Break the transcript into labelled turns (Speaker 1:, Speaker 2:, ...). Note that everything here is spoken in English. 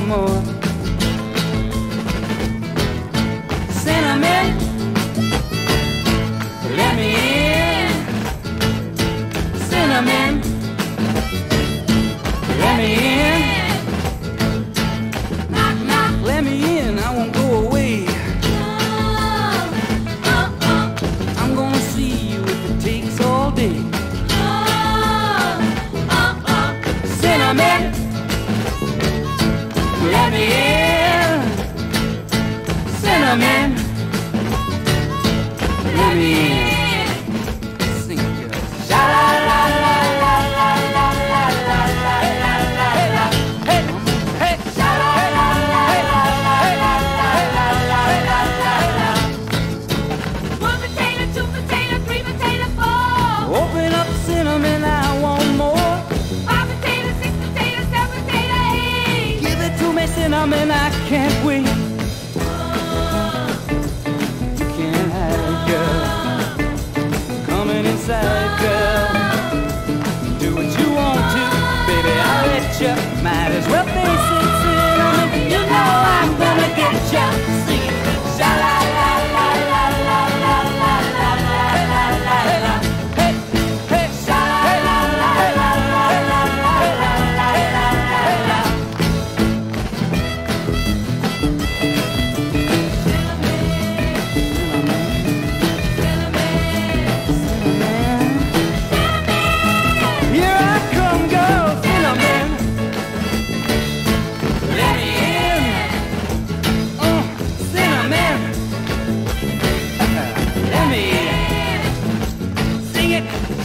Speaker 1: more yeah. coming, I can't wait. Can't hide it, girl. Coming inside, girl. Do what you want to, baby. I'll let you. Might as well. it!